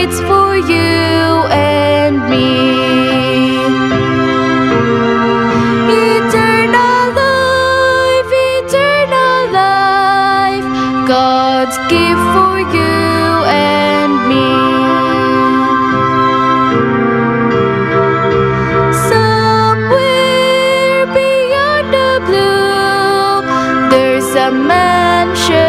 It's for you and me. Eternal life, eternal life, God's gift for you and me. Somewhere beyond the blue, there's a mansion.